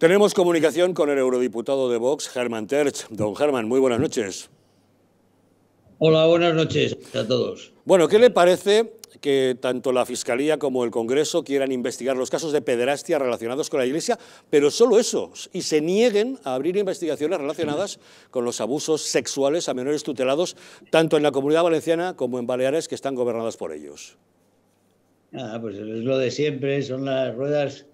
Tenemos comunicación con el eurodiputado de Vox, Germán Terch. Don Germán, muy buenas noches. Hola, buenas noches a todos. Bueno, ¿qué le parece que tanto la Fiscalía como el Congreso quieran investigar los casos de pederastia relacionados con la Iglesia, pero solo eso, y se nieguen a abrir investigaciones relacionadas con los abusos sexuales a menores tutelados, tanto en la Comunidad Valenciana como en Baleares, que están gobernadas por ellos? Ah, pues es lo de siempre, son las ruedas,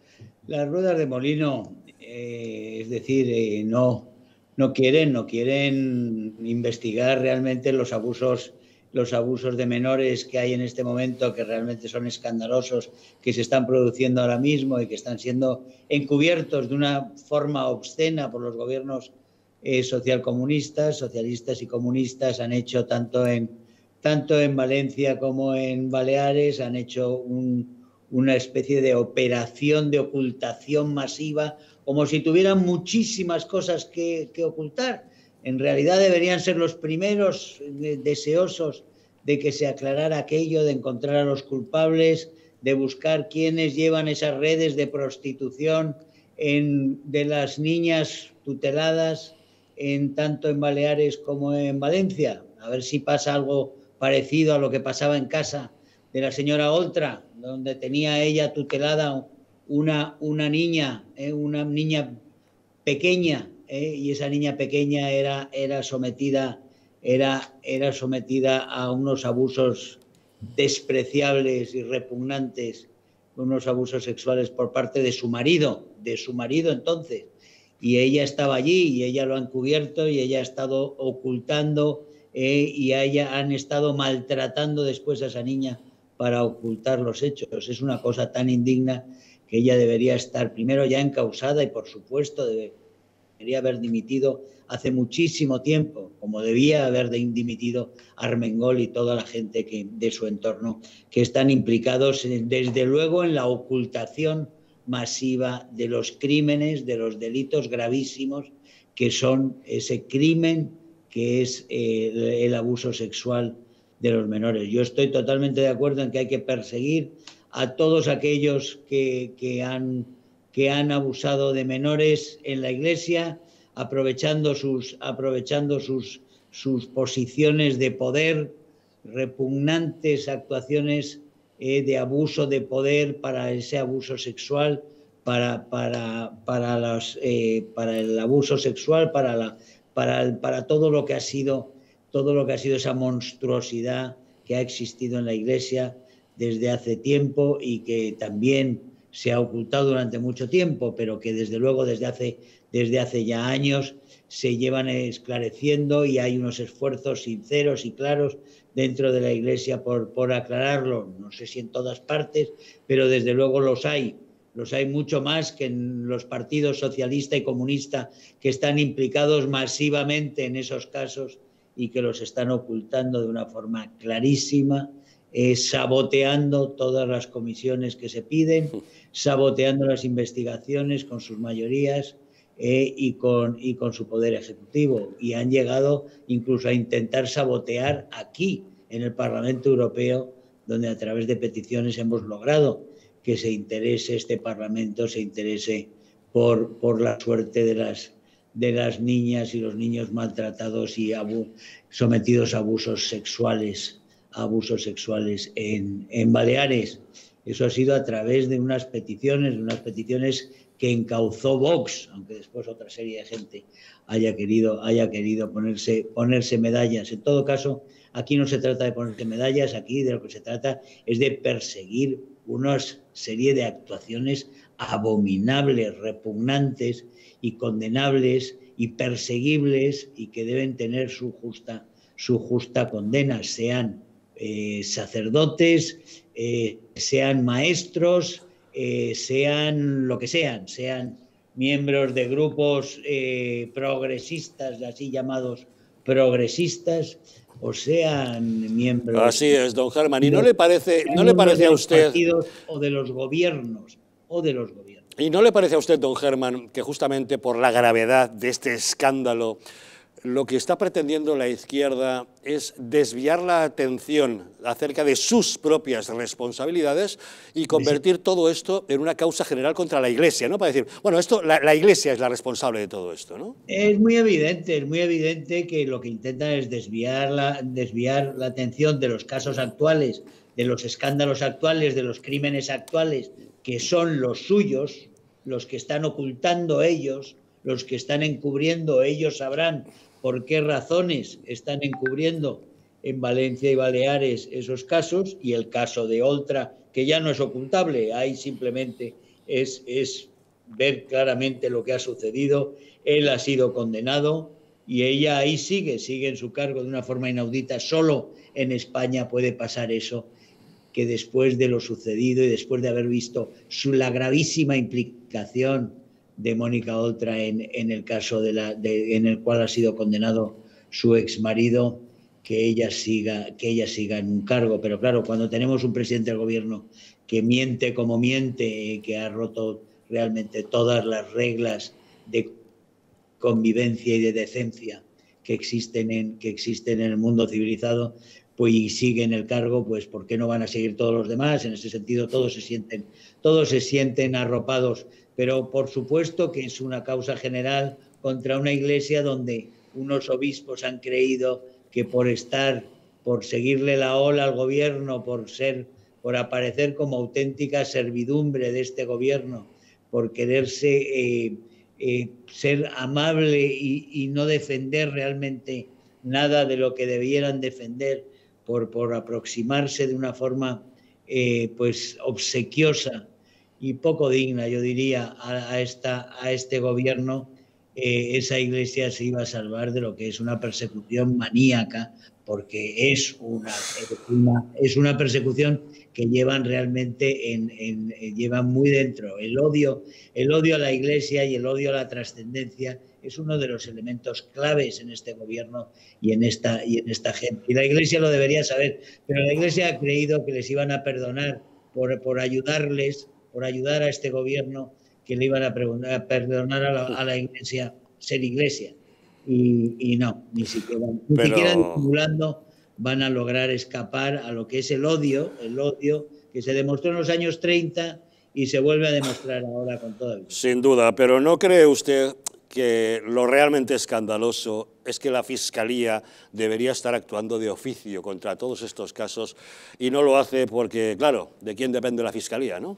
las ruedas de molino eh, es decir, eh, no, no quieren, no quieren investigar realmente los abusos, los abusos de menores que hay en este momento, que realmente son escandalosos, que se están produciendo ahora mismo y que están siendo encubiertos de una forma obscena por los gobiernos eh, socialcomunistas, socialistas y comunistas, han hecho tanto en, tanto en Valencia como en Baleares, han hecho una especie de operación de ocultación masiva como si tuvieran muchísimas cosas que, ocultar. En realidad deberían ser los primeros eh, deseosos de que se aclarara aquello, de encontrar a los culpables, de buscar quiénes llevan esas redes de prostitución de las niñas tuteladas, en, tanto en Baleares como en Valencia. A ver si pasa algo parecido a lo que pasaba en casa de la señora Oltra, donde tenía ella tutelada una, una niña, eh, una niña pequeña, eh, y esa niña pequeña era, era, sometida, era, era sometida a unos abusos despreciables y repugnantes, unos abusos sexuales por parte de su marido, de su marido entonces. Y ella estaba allí y ella lo han cubierto y ella ha estado ocultando eh, y ella han estado maltratando después a esa niña para ocultar los hechos. Es una cosa tan indigna que ella debería estar primero ya encausada y por supuesto debería haber dimitido hace muchísimo tiempo, como debía haber dimitido Armengol y toda la gente que, de su entorno, que están implicados desde luego en la ocultación masiva de los crímenes, de los delitos gravísimos que son ese crimen que es eh, el abuso sexual de los menores. Yo estoy totalmente de acuerdo en que hay que perseguir a todos aquellos que, han, que han abusado de menores en la Iglesia, aprovechando sus, aprovechando sus, sus posiciones de poder, repugnantes actuaciones eh, de abuso de poder para ese abuso sexual, para, para, para, eh, para el abuso sexual, para, la, para, para todo lo que ha sido todo lo que ha sido esa monstruosidad que ha existido en la Iglesia desde hace tiempo y que también se ha ocultado durante mucho tiempo, pero que desde luego desde hace, desde hace ya años se llevan esclareciendo y hay unos esfuerzos sinceros y claros dentro de la Iglesia por, por aclararlo. No sé si en todas partes, pero desde luego los hay. Los hay mucho más que en los partidos socialista y comunista que están implicados masivamente en esos casos y que los están ocultando de una forma clarísima eh, saboteando todas las comisiones que se piden, saboteando las investigaciones con sus mayorías eh, y, con, y con su poder ejecutivo. Y han llegado incluso a intentar sabotear aquí, en el Parlamento Europeo, donde a través de peticiones hemos logrado que se interese este Parlamento, se interese por, por la suerte de las, de las niñas y los niños maltratados y sometidos a abusos sexuales abusos sexuales en, en Baleares. Eso ha sido a través de unas peticiones, unas peticiones que encauzó Vox, aunque después otra serie de gente haya querido, haya querido ponerse, ponerse medallas. En todo caso, aquí no se trata de ponerse medallas, aquí de lo que se trata es de perseguir una serie de actuaciones abominables, repugnantes y condenables y perseguibles y que deben tener su justa, su justa condena, sean eh, sacerdotes, eh, sean maestros, eh, sean lo que sean, sean miembros de grupos progresistas, así llamados progresistas, o sean miembros. Así es, don Germán. ¿Y no le parece, no le parece a usted. O de los gobiernos, o de los gobiernos. ¿Y no le parece a usted, don Germán, que justamente por la gravedad de este escándalo lo que está pretendiendo la izquierda es desviar la atención acerca de sus propias responsabilidades y convertir todo esto en una causa general contra la Iglesia, ¿no? Para decir, bueno, esto la, Iglesia es la responsable de todo esto, ¿no? Es muy evidente, es muy evidente que lo que intentan es desviar la, desviar la atención de los casos actuales, de los escándalos actuales, de los crímenes actuales, que son los suyos, los que están ocultando ellos, los que están encubriendo, ellos sabrán por qué razones están encubriendo en Valencia y Baleares esos casos y el caso de Oltra, que ya no es ocultable, ahí simplemente es, es ver claramente lo que ha sucedido. Él ha sido condenado y ella ahí sigue, sigue en su cargo de una forma inaudita. Solo en España puede pasar eso, que después de lo sucedido y después de haber visto la gravísima implicación de Mónica Oltra en, el caso de en el cual ha sido condenado su ex marido, que ella siga, que ella siga en un cargo. Pero claro, cuando tenemos un presidente del gobierno que miente como miente, que ha roto realmente todas las reglas de convivencia y de decencia que existen en, que existen en el mundo civilizado, pues y sigue en el cargo, pues ¿por qué no van a seguir todos los demás? En ese sentido, todos se sienten, todos se sienten arropados pero por supuesto que es una causa general contra una iglesia donde unos obispos han creído que por estar, por seguirle la ola al gobierno, por ser, por aparecer como auténtica servidumbre de este gobierno, por quererse eh, eh, ser amable y, no defender realmente nada de lo que debieran defender, por, por aproximarse de una forma eh, pues obsequiosa y poco digna, yo diría, a, esta, a este gobierno, eh, esa iglesia se iba a salvar de lo que es una persecución maníaca, porque es una, es una persecución que llevan realmente en, en, llevan muy dentro. El odio, el odio a la iglesia y el odio a la trascendencia es uno de los elementos claves en este gobierno y en esta, y en esta gente. Y la iglesia lo debería saber, pero la iglesia ha creído que les iban a perdonar por, por ayudarles por ayudar a este gobierno que le iban a, perdonar a la, iglesia ser iglesia. Y, no, ni siquiera, ni siquiera van a lograr escapar a lo que es el odio, el odio que se demostró en los años 30 y se vuelve a demostrar ahora con todo el Sin duda, pero ¿no cree usted que lo realmente escandaloso es que la Fiscalía debería estar actuando de oficio contra todos estos casos y no lo hace porque, claro, ¿de quién depende la Fiscalía, no?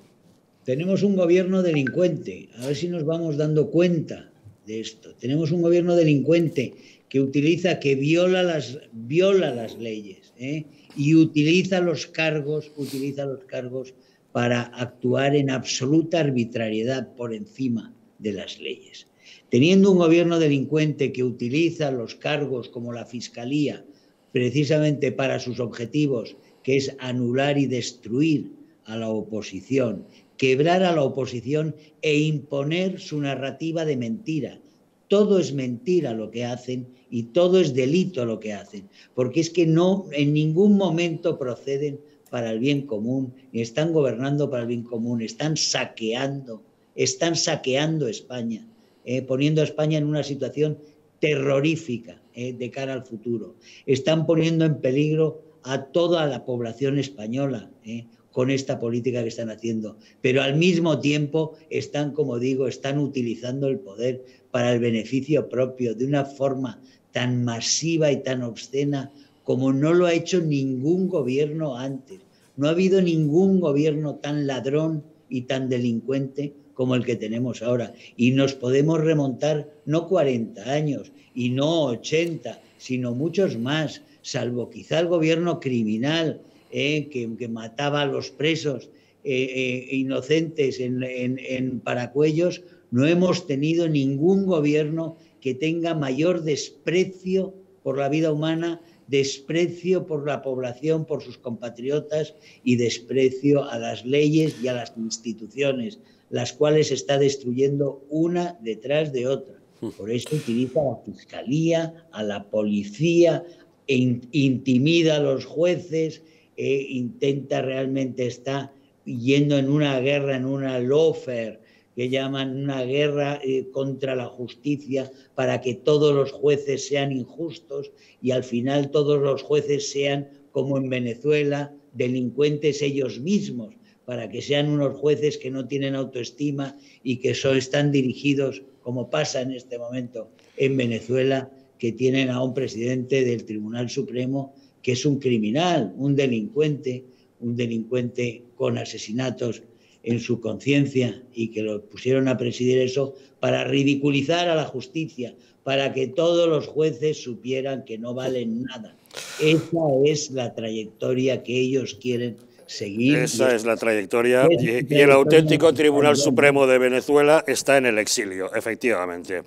Tenemos un gobierno delincuente, a ver si nos vamos dando cuenta de esto. Tenemos un gobierno delincuente que utiliza, que viola las, viola las leyes ¿eh? y utiliza los cargos, utiliza los cargos para actuar en absoluta arbitrariedad por encima de las leyes. Teniendo un gobierno delincuente que utiliza los cargos como la fiscalía precisamente para sus objetivos, que es anular y destruir a la oposición, quebrar a la oposición e imponer su narrativa de mentira. Todo es mentira lo que hacen y todo es delito lo que hacen, porque es que no en ningún momento proceden para el bien común, están gobernando para el bien común, están saqueando, están saqueando España, eh, poniendo a España en una situación terrorífica eh, de cara al futuro. Están poniendo en peligro a toda la población española. Eh, con esta política que están haciendo, pero al mismo tiempo están, como digo, están utilizando el poder para el beneficio propio de una forma tan masiva y tan obscena como no lo ha hecho ningún gobierno antes. No ha habido ningún gobierno tan ladrón y tan delincuente como el que tenemos ahora. Y nos podemos remontar no 40 años y no 80, sino muchos más, salvo quizá el gobierno criminal eh, que, mataba a los presos eh, eh, inocentes en, en, Paracuellos, no hemos tenido ningún gobierno que tenga mayor desprecio por la vida humana, desprecio por la población, por sus compatriotas y desprecio a las leyes y a las instituciones, las cuales está destruyendo una detrás de otra. Por eso utiliza a la fiscalía, a la policía, e intimida a los jueces, e intenta realmente, está yendo en una guerra, en una lofer que llaman una guerra eh, contra la justicia para que todos los jueces sean injustos y al final todos los jueces sean, como en Venezuela, delincuentes ellos mismos, para que sean unos jueces que no tienen autoestima y que son, están dirigidos, como pasa en este momento en Venezuela, que tienen a un presidente del Tribunal Supremo que es un criminal, un delincuente, un delincuente con asesinatos en su conciencia y que lo pusieron a presidir eso para ridiculizar a la justicia, para que todos los jueces supieran que no valen nada. Esa es la trayectoria que ellos quieren seguir. Esa es la trayectoria y, el auténtico Tribunal Supremo de Venezuela está en el exilio, efectivamente.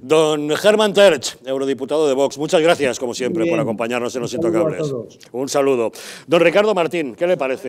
Don Germán Terch, eurodiputado de Vox, muchas gracias como siempre por acompañarnos en Los Intocables. Un saludo. Don Ricardo Martín, ¿qué le parece?